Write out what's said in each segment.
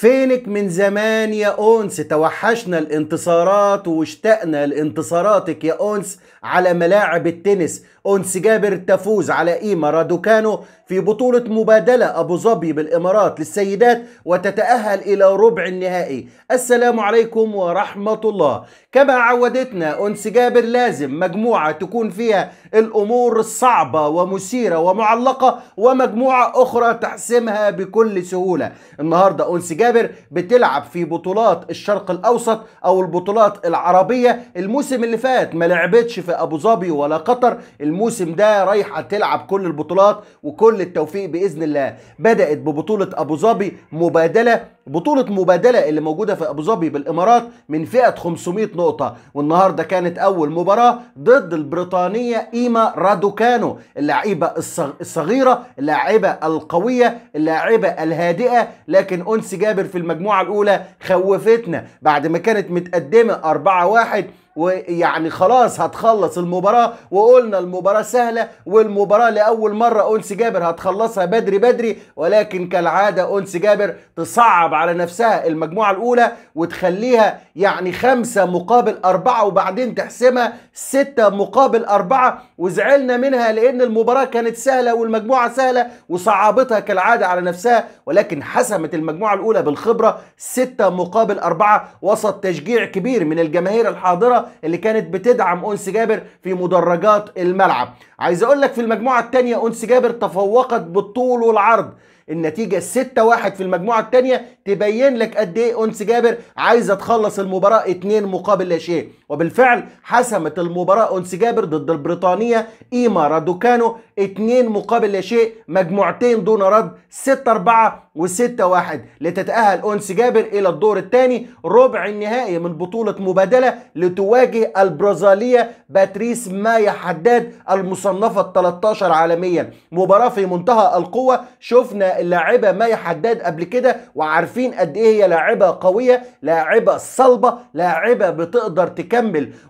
فينك من زمان يا أنس توحشنا الانتصارات واشتقنا لانتصاراتك يا أنس على ملاعب التنس. أنس جابر تفوز على إيما رادوكانو في بطولة مبادلة أبو ظبي بالإمارات للسيدات وتتأهل إلى ربع النهائي. السلام عليكم ورحمة الله. كما عودتنا أنس جابر لازم مجموعة تكون فيها الأمور الصعبة ومثيرة ومعلقة ومجموعة أخرى تحسمها بكل سهولة. النهاردة أنس جابر بتلعب في بطولات الشرق الأوسط أو البطولات العربية. الموسم اللي فات ما لعبتش في أبو ظبي ولا قطر الموسم ده رايحة تلعب كل البطولات وكل التوفيق بإذن الله. بدأت ببطولة أبو ظبي مبادلة بطولة مبادلة اللي موجودة في أبو ظبي بالإمارات من فئة 500 نقطة. والنهاردة كانت أول مباراة ضد البريطانية إيما رادوكانو اللاعبة الصغيرة اللاعبة القوية اللاعبة الهادئة. لكن أنس جابر في المجموعة الأولى خوفتنا. بعد ما كانت متقدمة 4-1 ويعني خلاص هتخلص المباراة. وقلنا المباراة سهلة والمباراة لأول مرة أنس جابر هتخلصها بدري بدري. ولكن كالعادة أنس جابر تصعب على نفسها المجموعة الأولى وتخليها يعني خمسة مقابل أربعة وبعدين تحسمها ستة مقابل أربعة. وزعلنا منها لأن المباراة كانت سهلة والمجموعة سهلة وصعبتها كالعادة على نفسها. ولكن حسمت المجموعة الأولى بالخبرة ستة مقابل أربعة وسط تشجيع كبير من الجماهير الحاضرة. اللي كانت بتدعم أنس جابر في مدرجات الملعب. عايز أقول لك في المجموعة الثانية أنس جابر تفوقت بالطول والعرض. النتيجة 6-1 في المجموعة الثانية تبين لك قد إيه أنس جابر عايزة تخلص المباراة 2 مقابل لا شيء وبالفعل حسمت المباراة أنس جابر ضد البريطانية إيما رادوكانو 2 مقابل لا شيء مجموعتين دون رد 6 4 و6 1 لتتأهل أنس جابر إلى الدور الثاني ربع النهائي من بطولة مبادلة لتواجه البرازيلية باتريس مايا حداد المصنفة 13 عالميا. مباراة في منتهى القوة. شفنا اللاعبة مايا حداد قبل كده وعارفين قد إيه هي لاعبة قوية لاعبة صلبة لاعبة بتقدر تكمل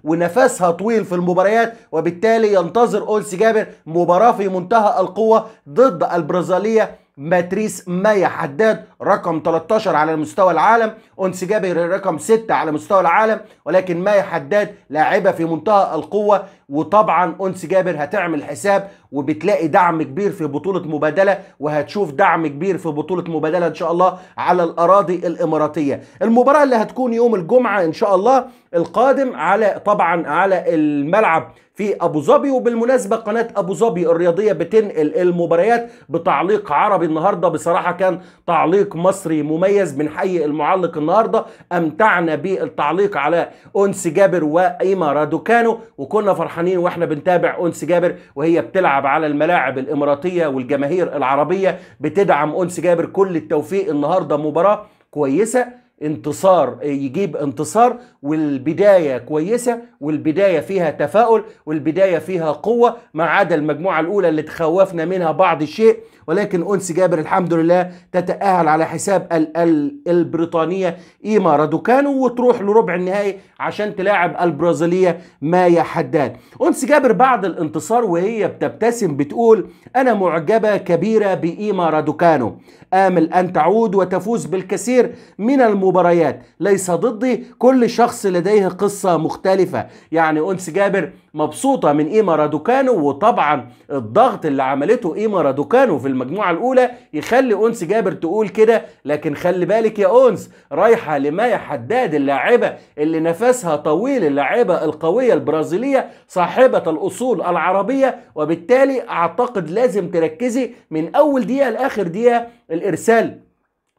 ونفسها طويل في المباريات وبالتالي ينتظر أنس جابر مباراة في منتهى القوة ضد البرازيلية ماتريس مايا. حداد رقم 13 على مستوى العالم أنس جابر رقم 6 على مستوى العالم ولكن مايا حداد لاعبة في منتهى القوة وطبعا أنس جابر هتعمل حساب وبتلاقي دعم كبير في بطولة مبادلة وهتشوف دعم كبير في بطولة مبادلة إن شاء الله على الأراضي الإماراتية. المباراة اللي هتكون يوم الجمعة إن شاء الله القادم على طبعا على الملعب في أبو ظبي وبالمناسبة قناة أبو ظبي الرياضية بتنقل المباريات بتعليق عربي النهارده. بصراحة كان تعليق مصري مميز من حي المعلق النهارده. أمتعنا بالتعليق على انس جابر وايما رادوكانو وكنا فرحانين وإحنا بنتابع انس جابر وهي بتلعب على الملاعب الإماراتية والجماهير العربية بتدعم أنس جابر كل التوفيق النهارده مباراة كويسة انتصار يجيب انتصار والبداية كويسة والبداية فيها تفاؤل والبداية فيها قوة ما عدا المجموعة الأولى اللي تخوفنا منها بعض الشيء. ولكن أنس جابر الحمد لله تتأهل على حساب ال ال البريطانية. إيما رادوكانو وتروح لربع النهائي عشان تلاعب البرازيلية مايا حداد. أنس جابر بعد الانتصار وهي بتبتسم بتقول أنا معجبة كبيرة بإيما رادوكانو آمل أن تعود وتفوز بالكثير من المباريات. ليس ضدي كل شخص لديه قصة مختلفة. يعني أنس جابر مبسوطة من إيما رادوكانو وطبعا الضغط اللي عملته إيما رادوكانو في المجموعة الأولى يخلي أنس جابر تقول كده لكن خلي بالك يا أنس رايحة لمايا حداد اللاعبة اللي نفسها طويل اللاعبة القوية البرازيلية صاحبة الأصول العربية وبالتالي أعتقد لازم تركزي من أول دقيقة لآخر دقيقة الإرسال.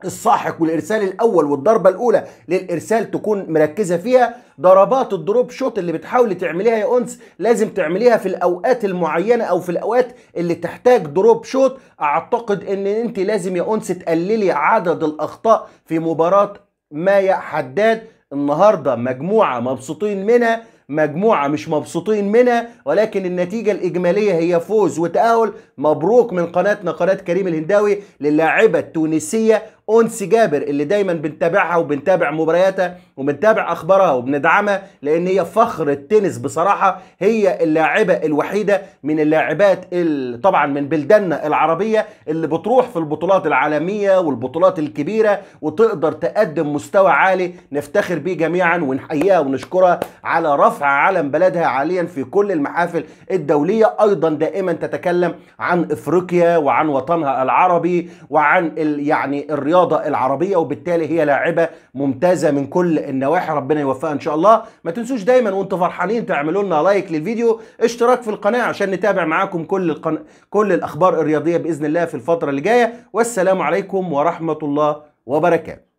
الساحق والإرسال الأول والضربة الأولى للإرسال تكون مركزة فيها. ضربات ال drop shot اللي بتحاولي تعمليها يا أنس لازم تعمليها في الأوقات المعينة أو في الأوقات اللي تحتاج drop shot. أعتقد إن أنت لازم يا أنس تقللي عدد الأخطاء في مباراة مايا حداد. النهارده مجموعة مبسوطين منها مجموعة مش مبسوطين منها ولكن النتيجة الإجمالية هي فوز وتأهل. مبروك من قناتنا قناة كريم الهنداوي للاعبة التونسية أنس جابر اللي دايما بنتابعها وبنتابع مبارياتها وبنتابع أخبارها وبندعمها لأن هي فخر التنس بصراحة هي اللاعبة الوحيدة من اللاعبات ال- طبعا من بلداننا العربية اللي بتروح في البطولات العالمية والبطولات الكبيرة وتقدر تقدم مستوى عالي. نفتخر بيه جميعا ونحييها ونشكرها على رفع علم بلدها عاليا في كل المحافل الدولية. أيضا دائما تتكلم عن إفريقيا وعن وطنها العربي وعن يعني الرياضة العربية وبالتالي هي لاعبة ممتازة من كل النواحي. ربنا يوفقها إن شاء الله. ما تنسوش دايما وأنتم فرحانين تعملوا لنا لايك للفيديو. اشتراك في القناة عشان نتابع معاكم كل القن... كل الأخبار الرياضية بإذن الله في الفترة اللي جاية. والسلام عليكم ورحمة الله وبركاته.